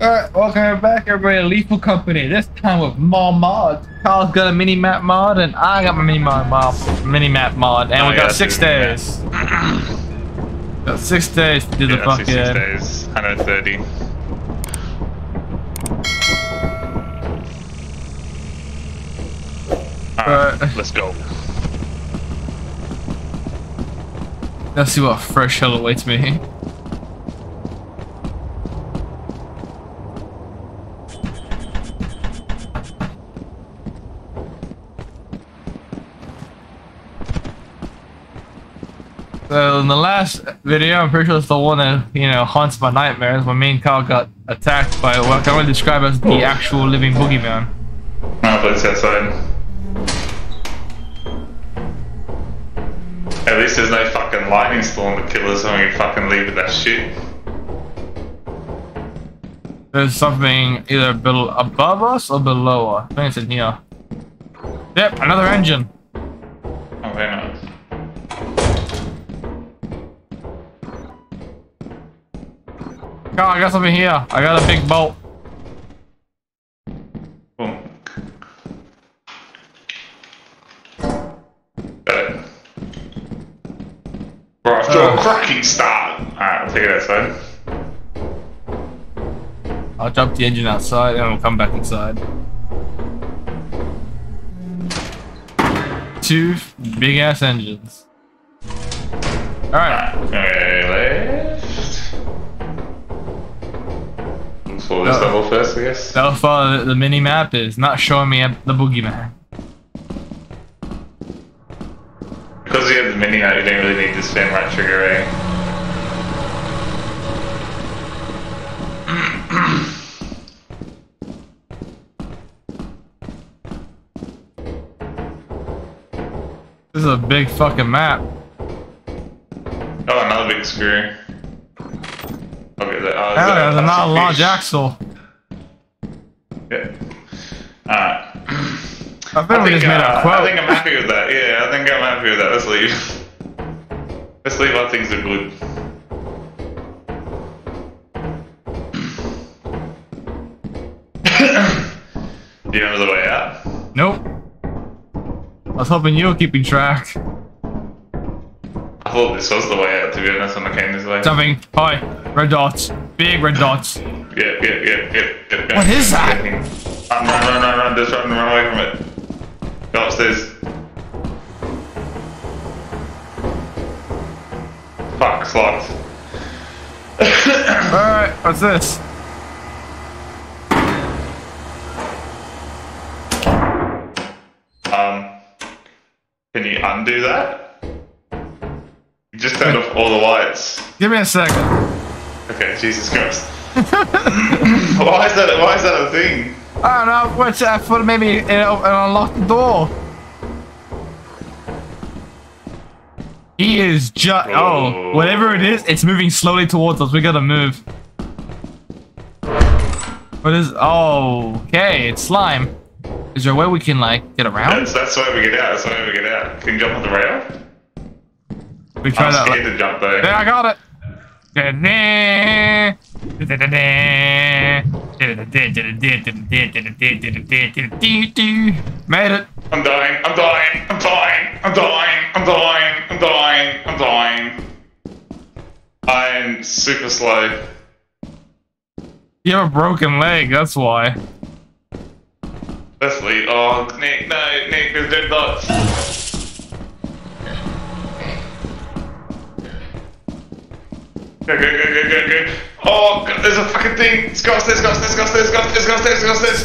Alright, welcome back everybody to Lethal Company. This time with more mods. Carl's got a mini map mod and I got my mini map mod mini map mod. And Oh, we got six yeah. days. got six days to do the Yeah, 66 fucking days, 130. Alright, Alright. let's go. Let's see what fresh hell awaits me. So in the last video, I'm pretty sure it's the one that, you know, haunts my nightmares My main Kyle got attacked by what I can only describe as the actual living boogeyman. Alright, let's outside. At least there's no fucking lightning storm to kill us when we fucking leave with that shit. There's something either below, above us or below us. I think it's in here. Yep, another engine. Oh, very nice. Kyle, I got something here. I got a big bolt. Boom. Got it. We're off to a Uh. cracking start. Alright, I'll take it outside. I'll drop the engine outside and we'll come back inside. Two big ass engines. Alright. Okay, left. This Uh, level first, I guess. How far the, the mini map is not showing me the boogeyman. Because you have the mini out, you don't really need to spin right trigger, eh? This is a big fucking map. Oh, another big screw. Okay, oh, is Hell yeah, there's a not a large axle. Yeah. Alright. I think just made uh. I think I'm happy with that. Yeah, I think I'm happy with that. Let's leave. Let's leave our things are good. Do you remember the way out? Nope. I was hoping you were keeping track. I thought this was the way out, to be honest, when I came this way. Something. Hi. Red dots. Big red dots. Yeah, yeah, yeah, yeah, yeah. What is that? Run, run, run, run, run, just run, run away from it. Go upstairs. Fuck, it's locked. Alright, what's this? Um, can you undo that? You just turned off all the lights. Give me a second. Okay, Jesus Christ. why is that? Why is that a thing? Ah, I don't know, what's I thought maybe it, it unlocked the door. He is just oh, whatever it is, it's moving slowly towards us. We gotta move. What is? Oh, okay, it's slime. Is there a way we can like get around? That's that's why we get out. That's why we get out. Can you jump on the rail? We try I'm that. scared Like, to jump though. Yeah, I got it. Made it. I'm dying. I'm dying. I'm dying. I'm dying. I'm dying. I'm dying. I'm dying. I'm super slow. You have a broken leg, that's why. Let's leave. Oh, Nick, no, Nick, there's dead Go, go, go, go, go, go. Oh, God, there's a fucking thing. Let's go upstairs, go upstairs, go upstairs, go upstairs, go upstairs, go upstairs.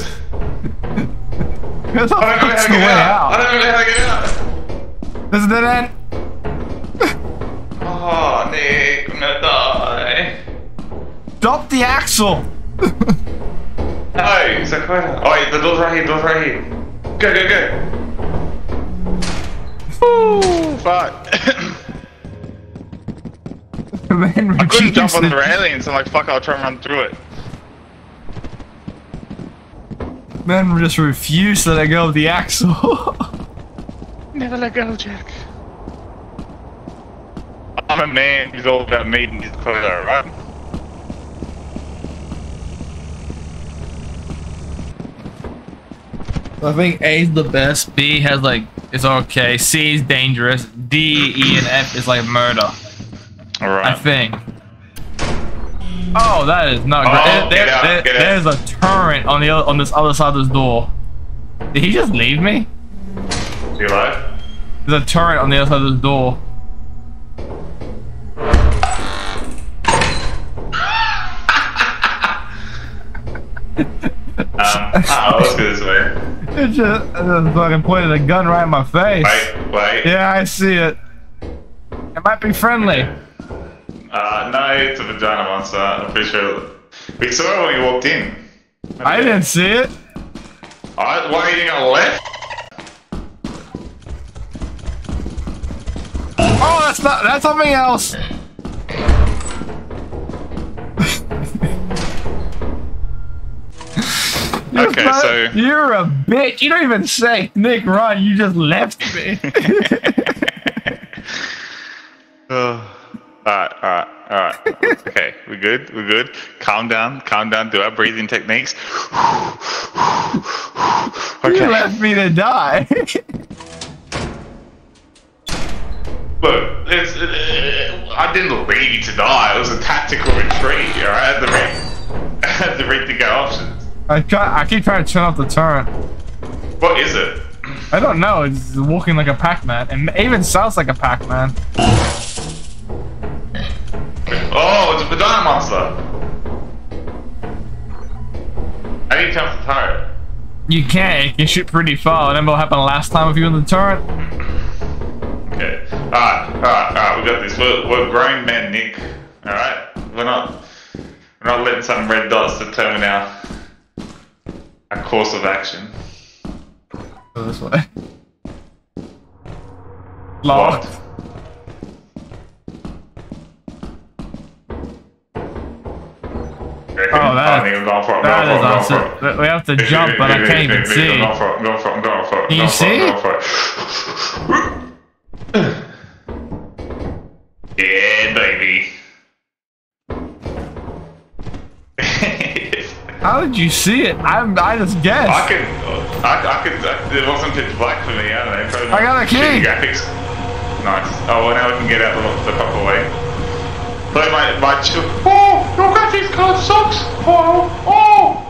That's I don't know how to get out. I don't know how to get out. This is the end. Oh, Nick, I'm gonna die. Drop the axle. Oh, no, it's a quota. Oh, wait, the door's right here, door's right here. Go, go, go. Ooh, fuck. I couldn't jump on the railings. I'm like, fuck, I'll try and run through it. Man just refused to let go of the axle. Never let go, Jack. I'm a man who's all about meeting his quota, right? I think A is the best. B has like, it's okay. C is dangerous. D, E, and F is like murder. All right. I think. Oh, that is not Oh, great. There- there- there's a turret on the other, on this other side of this door. Did he just leave me? You alive? There's a turret on the other side of this door. Um, oh, let's go this way. It just, it fucking pointed a gun right in my face. Wait, wait. Yeah, I see it. It might be friendly. Uh, no, it's a vagina monster. I'm pretty sure. We saw it when we walked in. I didn't see it. I, why you going left? Oh, that's not. That's something else. You're Okay, so- you're a bitch. You don't even say Nick run. You just left me. Oh. Alright, alright, alright. okay, we're good, we're good. Calm down, calm down, do our breathing techniques. You okay, left me to die. look, it's, uh, I didn't leave you to die, it was a tactical retreat? I had to read, I had to read the go options. I try. I keep trying to turn off the turret. What is it? I don't know. It's walking like a Pac-Man, and it even sounds like a Pac-Man. Oh, it's a vagina monster! How do you turn off the turret? You can't. It can shoot pretty far. Remember what happened last time with you in the turret? Okay. Alright, alright, alright, we got this. We're, we're grown men, Nick. Alright? We're not we're not letting some red dots determine our our course of action. Go this way. Locked. Oh, that- I think I'm going for it. That is for it. Awesome. going for it. We have to jump, but I can't even see. going for it. I'm for it. I'm for it. Can you I'm going for it. see? I'm for it. Yeah, baby. How did you see it? I'm. I just guessed. I could, I, I could, I, it wasn't pitch black for me, I don't know. I got a key. Graphics. Nice. Oh, well, now we can get out the, the proper way. But my, my, oh, your graphics card sucks. Oh, oh.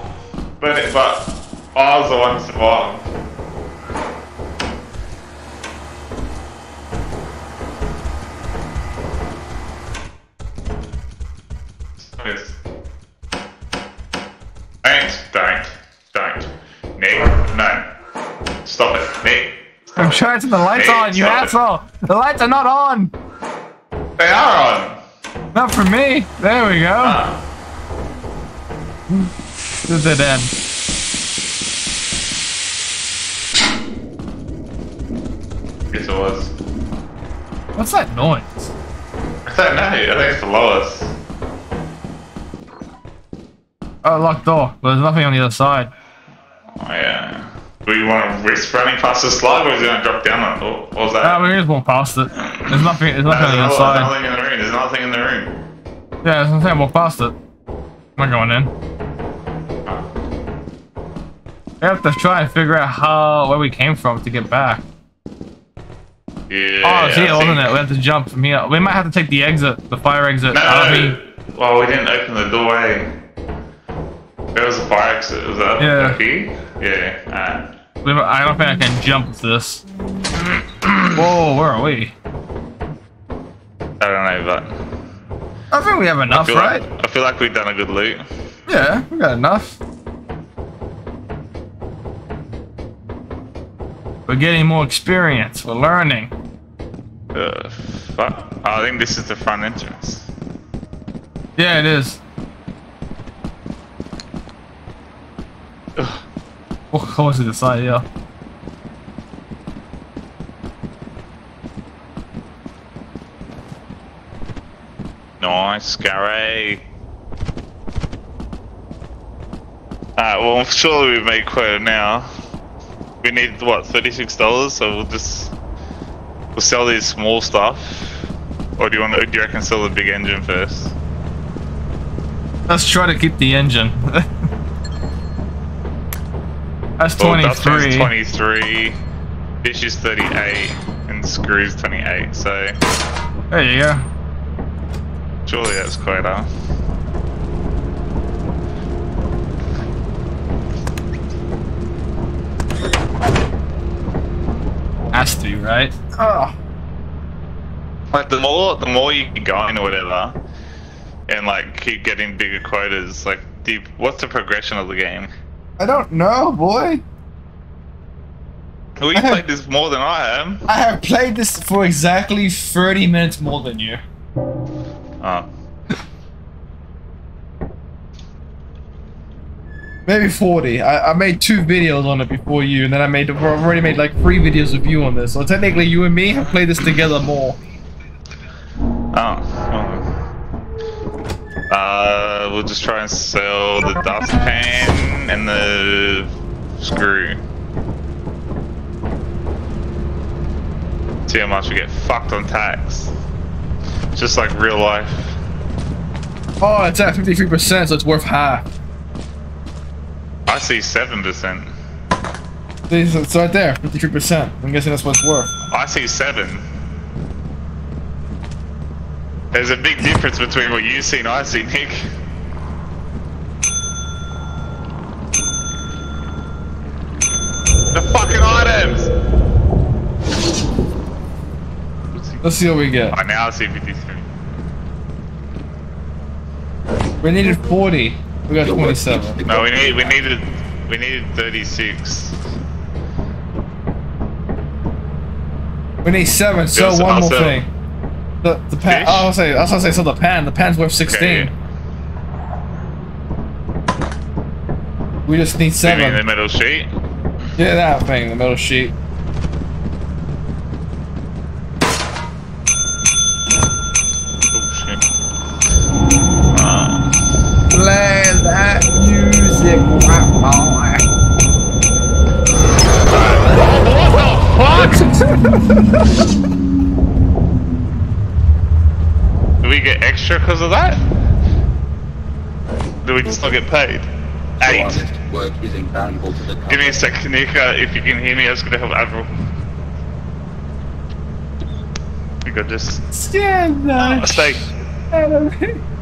But, it, but, I was the one who survived. Yes. Don't, don't, don't. Nick, no. Stop it, Nick. I'm trying to turn the lights Hey, on. You stop asshole! The lights are not on. They are on. Not for me. There we go. This is it end. yes, it was. What's that noise? I don't know. I think it's below us. Oh, locked door. But there's nothing on the other side. Oh, yeah. Do you want to risk running past the slide, or is it going to drop down? What what was that? Ah, we just walk past it. There's nothing. There's No, nothing on the other no- side. Nothing in the room. There's nothing in the room. Yeah, that's what I'm saying. Walk past it. I'm not going in. We have to try and figure out how where we came from to get back. Yeah. Oh, it's here, wasn't it? We have to jump from here. We might have to take the exit, the fire exit. No, out of no, Well, we didn't open the doorway. There was a fire exit. Was that Yeah. here? Yeah. We- I don't think I can jump with this. Whoa, where are we? I don't know, but I think we have enough, feel right? like I feel like we've done a good loot. Yeah, we got enough. We're getting more experience. We're learning. Uh, fuck. I think this is the front entrance. Yeah, it is. Ugh. Oh, close to the side, yeah. Nice, Gary. Alright, well, surely we've made quota now. We need, what, $36? So we'll just... We'll sell these small stuff. Or do you want to, do you reckon sell the big engine first? Let's try to keep the engine. That's Well, dustpan's 23. 23. Dish is 38. And screws 28. So There you go. Surely that's quite a. Has to, right? Oh. Like the more the more you keep going or whatever, and like keep getting bigger quotas, like deep. What's the progression of the game? I don't know, boy. Well, you played this more than I am. I have played this for exactly 30 minutes more than you. Oh. Maybe 40. I, I made two videos on it before you, and then I made I've already made like three videos of you on this. So technically, you and me have played this together more. Oh. oh. Uh, we'll just try and sell the dustpan and the screw. See how much we get fucked on tax. Just like real life. Oh, it's at 53%, so it's worth half. I see seven percent. It's right there, 53%. I'm guessing that's what it's worth. I see seven. There's a big difference between what you see and I see, Nick. The fucking items! Let's see what we get. I now see 53. We needed 40. We got 27. No, we need we needed we needed 36. We need 7, so Yes, one I'll more sell. thing. The, the pan. Fish? Oh, I was say, I was gonna say, so the pan. The pan's worth 16. Okay. We just need You mean the 7. metal sheet? Yeah, that thing, the metal sheet. Oh shit. Ah. Play that music, Do we get extra because of that? Do we just not get paid? Eight. Honest work is invaluable to the Give me a second, Nick. Uh, if you can hear me, I was gonna help Avril. We got this. Stand A steak.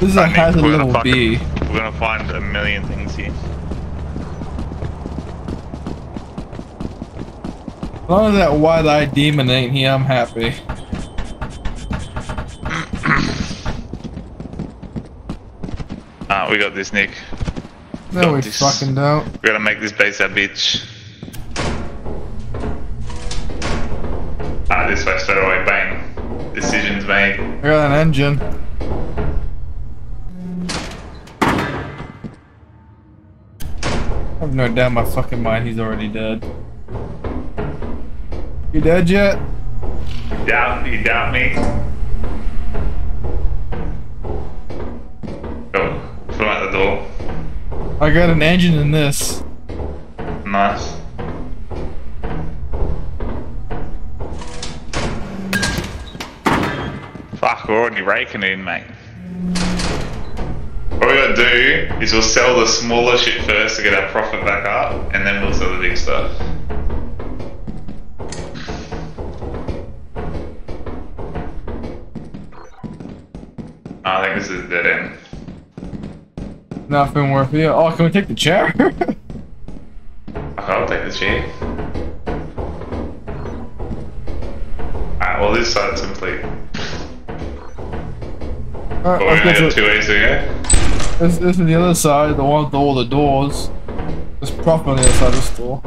This is a hazard we're gonna level fucking- B. We're gonna find a million things here. As long as that wide-eyed demon ain't here, I'm happy. Ah, we got this, Nick. No, Got we this. fucking don't. We gotta make this base our bitch. Ah, this way straight away, bang. Decisions made. I got an engine. I have no doubt in my fucking mind he's already dead. You dead yet? You doubt, you doubt me? Oh, Go, from out the door. I got an engine in this. Nice. Already raking in, mate. What we gotta do is we'll sell the smaller shit first to get our profit back up, and then we'll sell the big stuff. I think this is dead end. Nothing worth it. Oh, can we take the chair? Alright, But we let's only get have to two ways to go. this, this is the other side, the one with all the doors. It's prop on the other side of the store.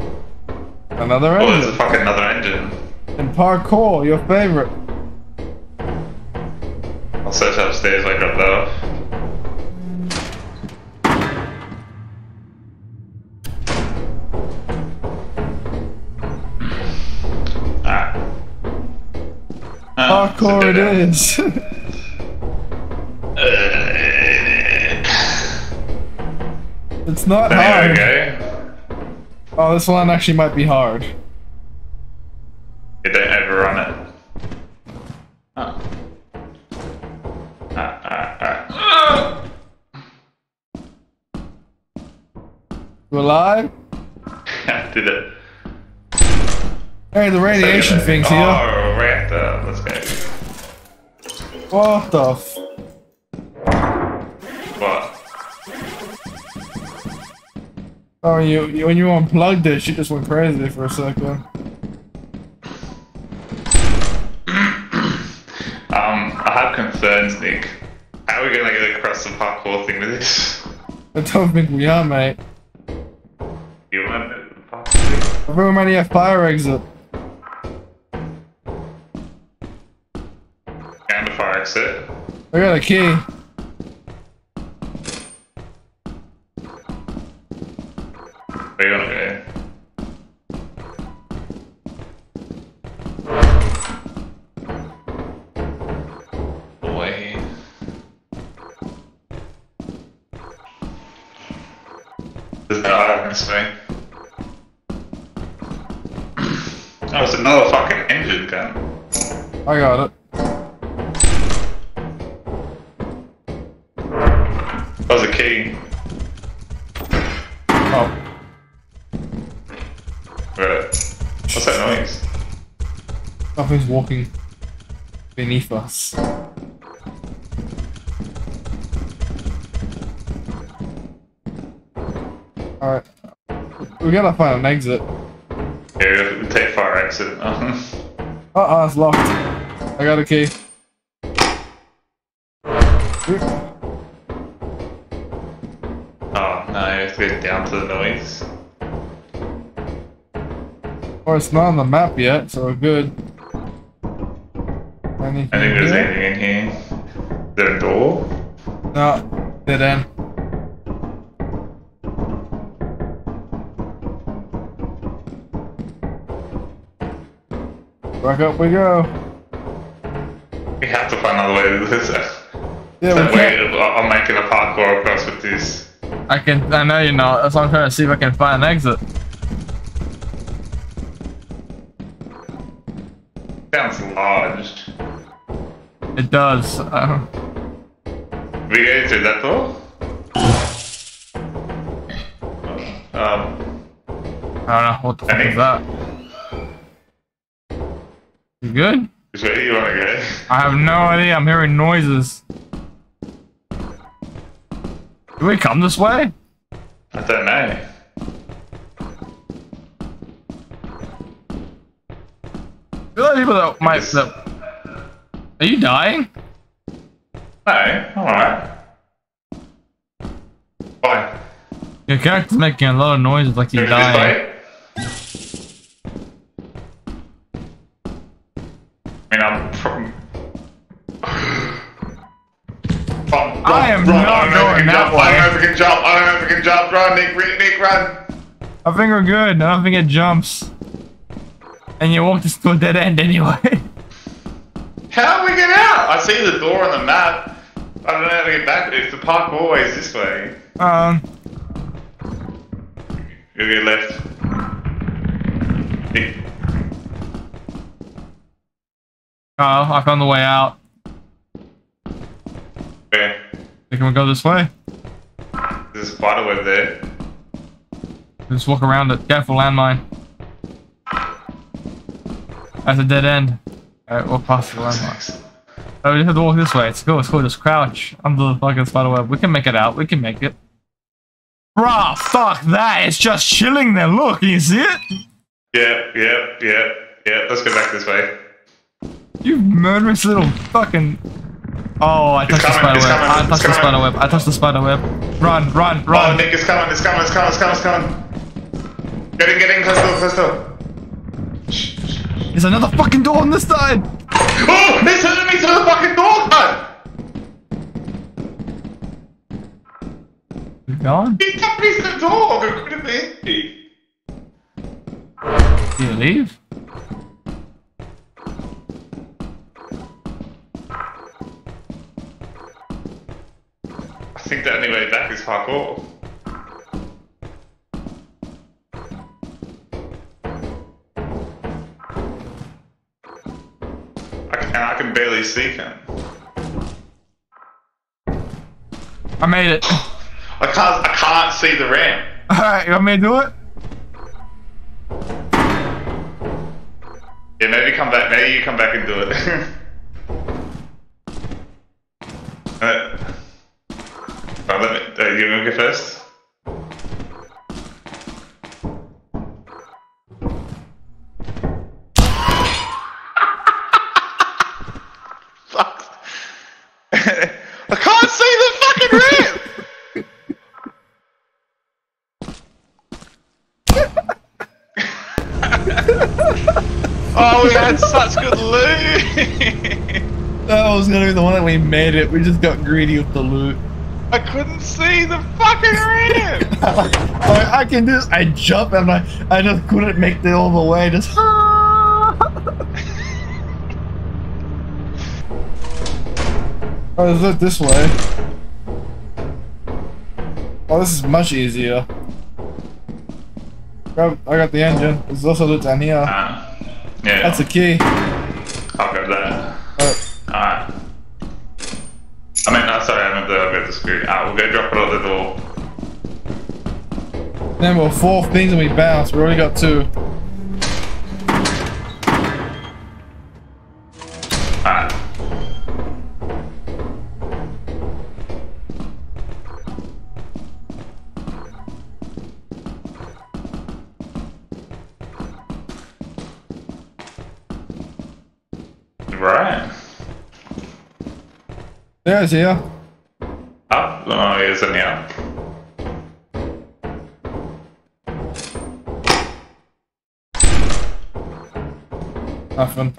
Another Oh, there's a engine. fucking another engine. And parkour, your favorite. I'll search upstairs like up there. Ah. Ah, Parkour it is. It's not hard. Oh, this one actually might be hard. You don't overrun it. Oh. You alive? I did it. Hey, the radiation thing's oh, here. Oh, right. Let's go. What the Oh, you, you when you unplugged it, she just went crazy for a second. Um, I have concerns, Nick. How are we gonna get across the parkour thing with this? I don't think we are, mate. You want the parkour thing? I think we might have fire exit. And the fire exit. I got a key. Oh, it's another fucking engine gun. I got it. That was a key. Oh, Right. What's that noise? Something's walking beneath us. Alright. We gotta find an exit. We take fire exit. Uh-uh, it's locked. I got a key. oh, no, you have to go down to the noise. Well, it's not on the map yet, so we're good. Anything I think there's here? anything in here. Is there a door? No, dead end. Back up we go. We have to find another way to do this. Yeah, So we wait, can't. I'm making a parkour across with this. I can. I know you're not. That's why I'm trying to see if I can find an exit. Sounds large. It does. Uh, We go through that door? Um, I don't know what the fuck is that. Good? which way do you want to go? I have no idea. I'm hearing noises. Do we come this way? I don't know. Feel like people that might. That, are you dying? No, alright. Fine. Your character's making a lot of noises like you're dying. I think we're good. I don't think it jumps. And you walked us to a dead end anyway. How do we get out? I see the door on the map. I don't know how to get back. If the park always this way. um, You get left. Oh, I found the way out. Where? Can we go this way? There's a spider web there. Just walk around it. Careful, landmine. That's a dead end. Alright, we'll pass the landmine. Oh, we just have to walk this way. It's cool, it's cool. Just crouch under the fucking spider web. We can make it out. We can make it. Bruh, fuck that. It's just chilling there. Look, can you see it? Yep, yep, yep, yep. Let's go back this way. You murderous little fucking. Oh, I touched the coming, spider web. I touched the spider web. I touched the spider web. Run, run, Oh, run. Nick, it's coming, it's coming, it's coming, it's coming, it's coming. Get in, get in, close door, close door. There's another fucking door on this side. Oh, he's hitting me through the fucking door, cut! You gone? He tapped me through the door, it could have been. Did you leave? I think the only way back is parkour. Can, barely see him. I made it. I can't, I can't see the ramp. Alright, you want me to do it? Yeah, maybe come back. Maybe you come back and do it. uh, oh, let me, uh, you gonna go first? Had such good loot! That was gonna be the one that we made it. We just got greedy with the loot. I couldn't see the fucking ramp! I, I can just I jump and I I just couldn't make it all the way. Just Oh, is it this way? Oh, this is much easier. I got the engine. There's also loot down here. Ah. That's a key. I'll grab that. Alright. I mean, uh, sorry, I meant to grab the screw. Uh, we'll go drop it on the door. then four things and we bounce. We already got two. There's here. Up? Oh, here's it now. Nothing.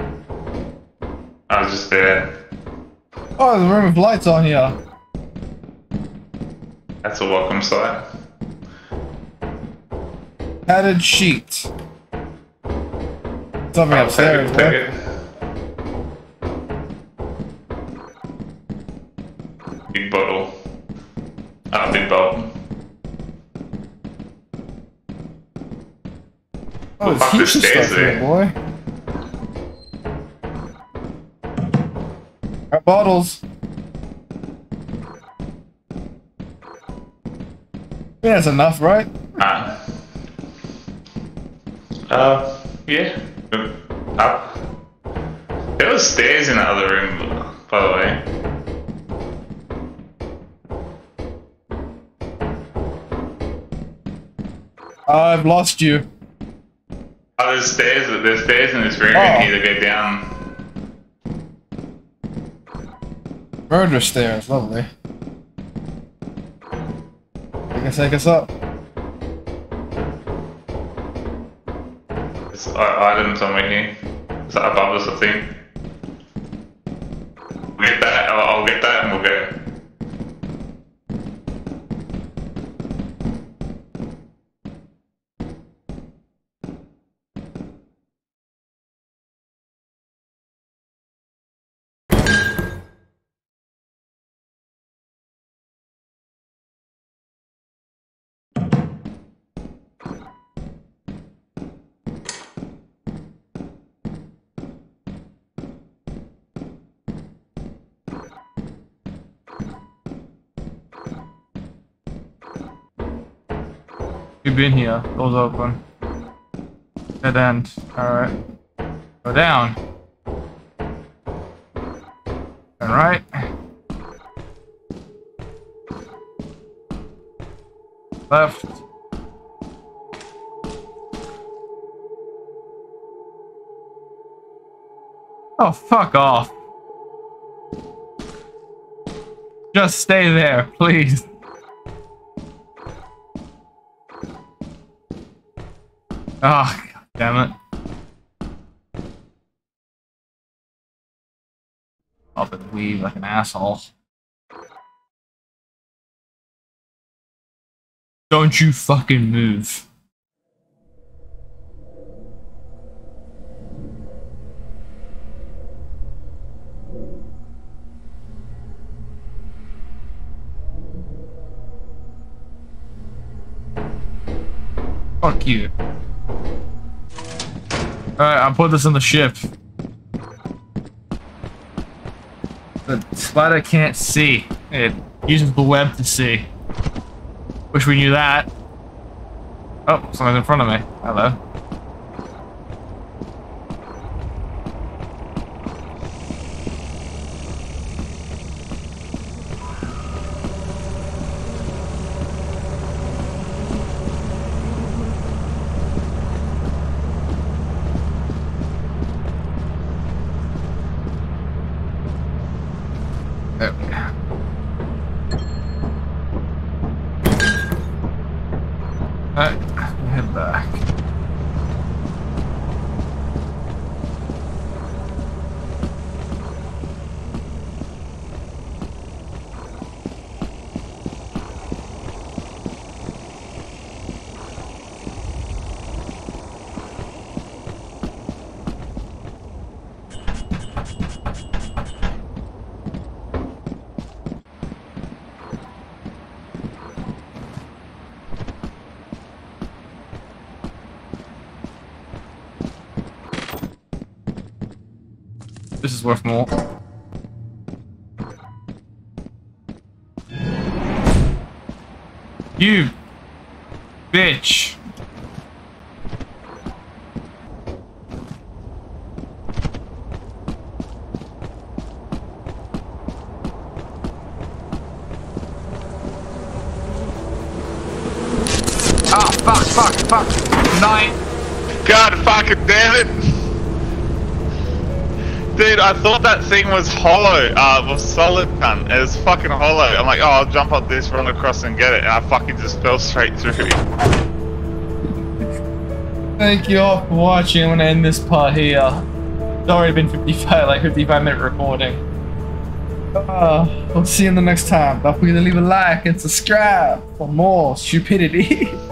I was just there. Oh, there's a room with lights on here. That's a welcome sight. Padded sheet. Something I'll upstairs, right? Oh, there's Fuck heaps of stairs stuff there. boy. Got bottles. Yeah, that's enough, right? Ah. Uh, yeah. Up. There was stairs in the other room, by the way. I've lost you. There's stairs. There's stairs in this room Oh. in here that go down. Murder stairs, lovely. Take us, take us up. There's i- items somewhere here. Is that above us, I think? We'll get that. I'll, I'll get that and we'll go. You've been here. Doors open. Dead end. Alright. Go down. Turn right. Left. Oh, fuck off. Just stay there, please. Ah, god damn it. Up and weave like an asshole. Don't you fucking move. Fuck you. Alright, I'll put this in the ship. The spider can't see. It uses the web to see. Wish we knew that. Oh, someone's in front of me. Hello. There we go. Alright, head back. Worth more. You bitch. Ah, fuck, fuck, fuck. Nine. God fucking damn it! Dude, I thought that thing was hollow, uh, was solid cunt. It was fucking hollow. I'm like, oh, I'll jump up this, run across and get it, and I fucking just fell straight through. Thank you all for watching. I'm gonna end this part here. It's already been 55, like 55 minute recording. Uh, we'll see you in the next time. Don't forget to leave a like and subscribe for more stupidity.